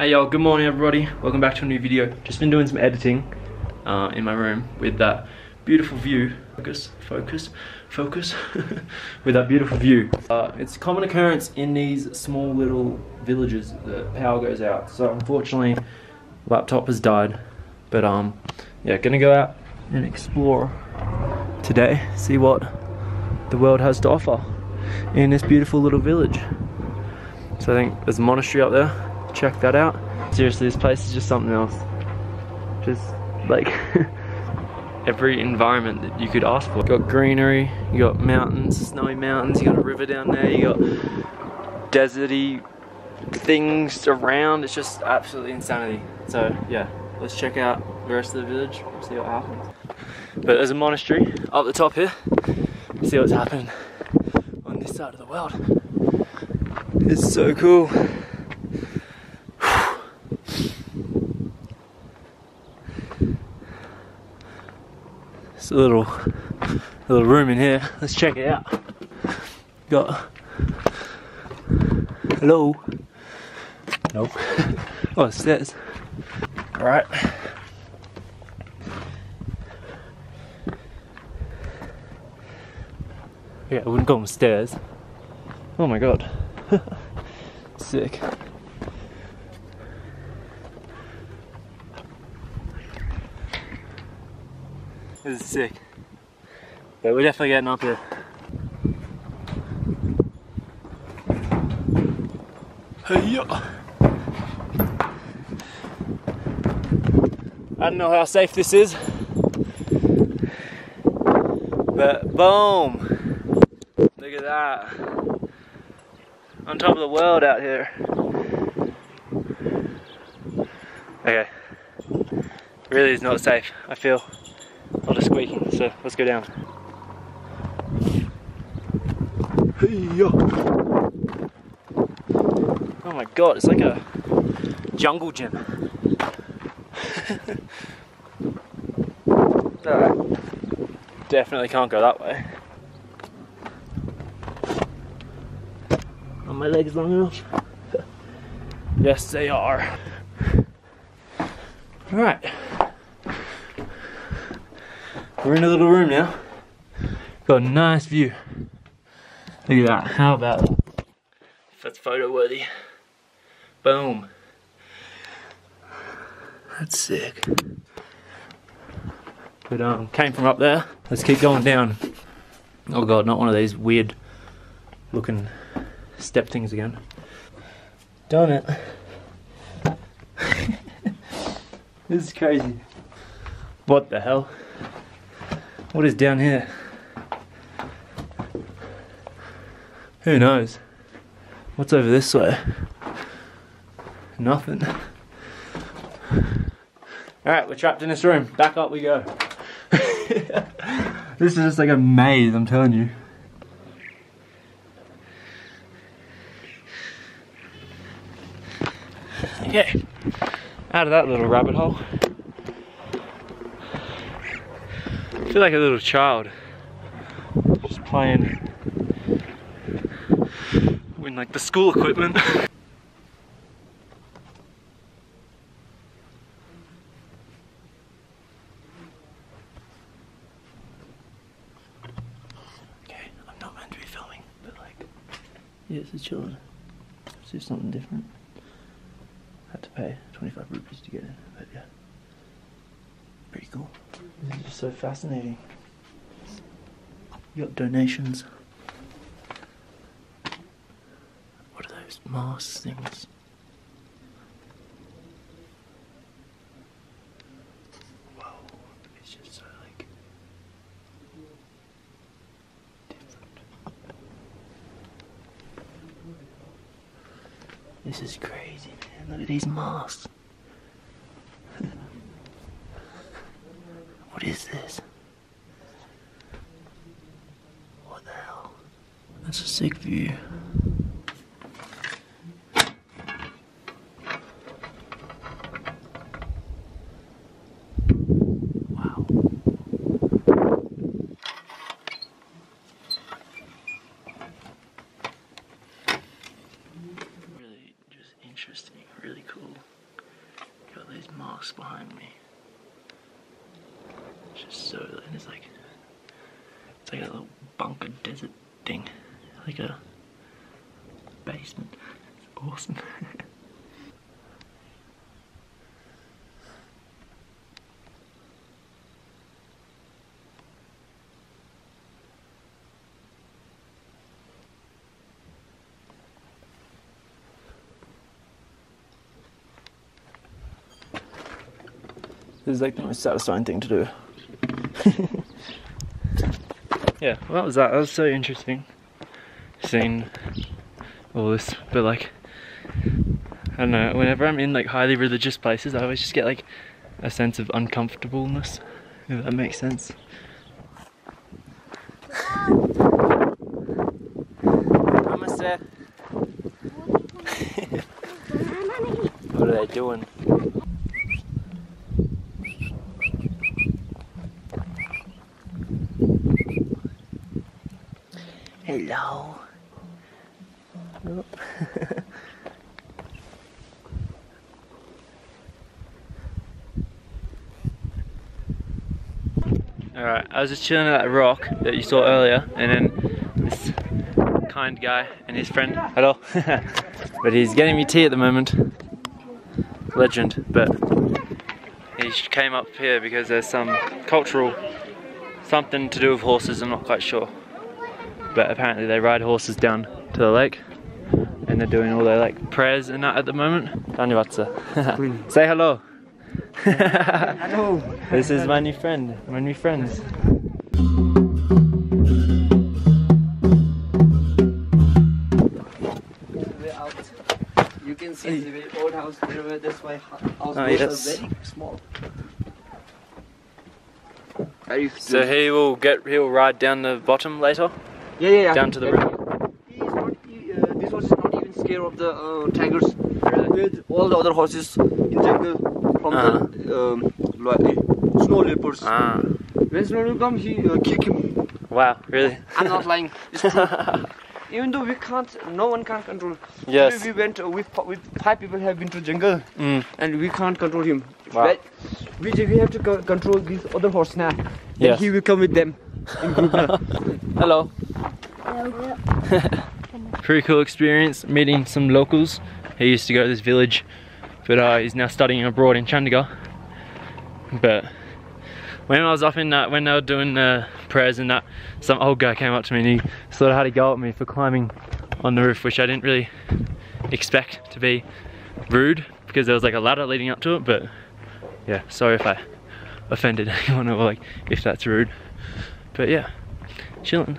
Hey y'all, good morning everybody. Welcome back to a new video. Just been doing some editing uh, in my room with that beautiful view. Focus, focus, focus. with that beautiful view. Uh, it's a common occurrence in these small little villages that power goes out. So unfortunately, laptop has died. But um, yeah, gonna go out and explore today. See what the world has to offer in this beautiful little village. So I think there's a monastery up there. Check that out. Seriously, this place is just something else. Just like every environment that you could ask for. You got greenery, you got mountains, snowy mountains, you got a river down there, you got deserty things around. It's just absolutely insanity. So yeah, let's check out the rest of the village, see what happens. But there's a monastery up the top here. See what's happening on this side of the world. It's so cool. It's a little, little room in here. Let's check it out. Got hello. Nope. oh, it stairs. All right. Yeah, I wouldn't go upstairs. Oh my god. Sick. This is sick. But we're definitely getting up here. Hey. I don't know how safe this is. But boom. Look at that. On top of the world out here. Okay. Really is not safe, I feel. A lot of squeaking, so let's go down. Oh my god, it's like a jungle gym. Alright. Definitely can't go that way. Are my legs long enough? yes, they are. Alright. We're in a little room now. Got a nice view. Look at that. How about that? If that's photo worthy. Boom. That's sick. But um, came from up there. Let's keep going down. Oh god, not one of these weird looking step things again. Done it. this is crazy. What the hell? What is down here? Who knows? What's over this way? Nothing. Alright, we're trapped in this room. Back up we go. this is just like a maze, I'm telling you. Okay, out of that little rabbit hole. I feel like a little child just playing with like the school equipment. okay, I'm not meant to be filming, but like, yeah, it's chilling. Let's do something different. I had to pay 25 rupees to get in, but yeah, pretty cool. This is just so fascinating. You got donations. What are those Mars things? This is crazy, man. Look at these masks. What is this? What the hell? That's a sick view. Wow. Really just interesting, really cool. all these marks behind me. It's just so, and it's like, it's like a little bunker desert thing, like a basement. It's awesome. This is like the most satisfying thing to do. yeah, well, that was that. That was so interesting seeing all this. But like, I don't know. Whenever I'm in like highly religious places, I always just get like a sense of uncomfortableness. If that makes sense. Namaste. what are they doing? Hello. Alright, I was just chilling at that rock that you saw earlier, and then this kind guy and his friend, hello, but he's getting me tea at the moment. Legend, but he came up here because there's some cultural something to do with horses, I'm not quite sure. But apparently they ride horses down to the lake and they're doing all their like prayers and that at the moment. Dhanyavad Say hello. Hello. This is my new friend, my new friends. You can see the old house where this way house oh, was yes. very small. Very So he will get he will ride down the bottom later. Yeah, yeah, yeah. down to the river. He is not, he, uh, this horse is not even scared of the uh, tigers. With all the other horses in jungle from Uh-huh. the um, like, uh, snow leopards. Ah, When snow leopard come, he uh, kick him. wow, really? I'm not lying. It's true. Even though we can't, no one can control. Yes. We went uh, with with five people have been to jungle Mm. and we can't control him. Wow. But we we have to co- control this other horse now. Yes. he will come with them. In group now. Hello. Pretty cool experience meeting some locals. He used to go to this village, but uh, he's now studying abroad in Chandigarh. But when I was up in that, when they were doing the prayers and that, some old guy came up to me and he sort of had a go at me for climbing on the roof, which I didn't really expect to be rude because there was like a ladder leading up to it. But yeah, sorry if I offended anyone or like if that's rude. But yeah, chilling.